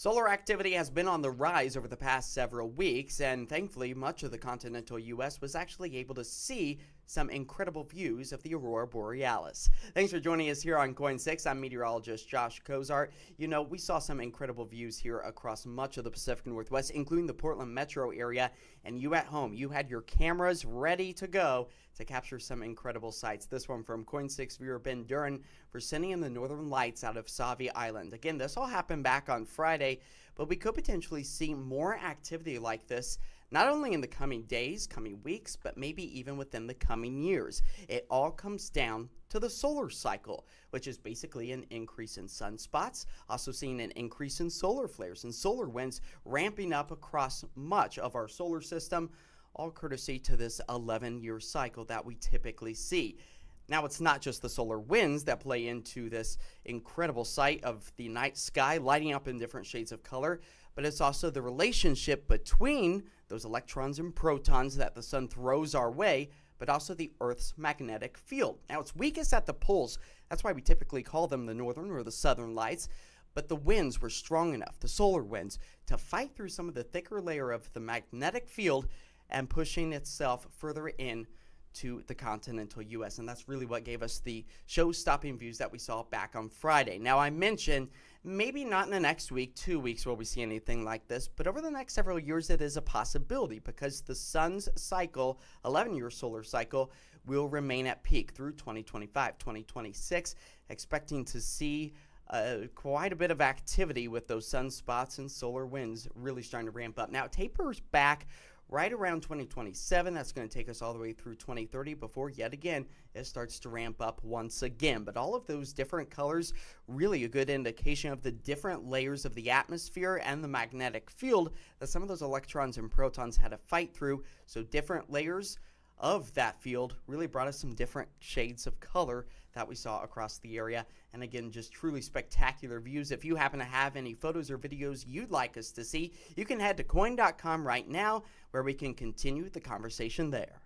Solar activity has been on the rise over the past several weeks, and thankfully, much of the continental U.S. was actually able to see some incredible views of the aurora borealis. Thanks for joining us here on KOIN6. I'm meteorologist Josh Cozart. You know, we saw some incredible views here across much of the Pacific Northwest, including the Portland metro area. And you at home, you had your cameras ready to go to capture some incredible sights. This one from KOIN6 viewer Ben Duran for sending in the northern lights out of Sauvie Island. Again, this all happened back on Friday, but we could potentially see more activity like this not only in the coming days, coming weeks, but maybe even within the coming years. It all comes down to the solar cycle, which is basically an increase in sunspots, also seeing an increase in solar flares and solar winds ramping up across much of our solar system, all courtesy to this 11 year cycle that we typically see. Now, it's not just the solar winds that play into this incredible sight of the night sky lighting up in different shades of color, but it's also the relationship between those electrons and protons that the sun throws our way, but also the Earth's magnetic field. Now, it's weakest at the poles. That's why we typically call them the northern or the southern lights. But the winds were strong enough, the solar winds, to fight through some of the thicker layer of the magnetic field and pushing itself further in to the continental US. And that's really what gave us the show stopping views that we saw back on Friday. Now, I mentioned maybe not in the next week, two weeks will we see anything like this, but over the next several years, it is a possibility because the sun's cycle, 11 year solar cycle, will remain at peak through 2025, 2026, expecting to see. Uh, quite a bit of activity with those sunspots and solar winds really starting to ramp up. Now, it tapers back right around 2027. That's going to take us all the way through 2030 before, yet again, it starts to ramp up once again. But all of those different colors, really a good indication of the different layers of the atmosphere and the magnetic field that some of those electrons and protons had to fight through. So, different layers of that field really brought us some different shades of color that we saw across the area. And again, just truly spectacular views. If you happen to have any photos or videos you'd like us to see, you can head to KOIN.com right now where we can continue the conversation there.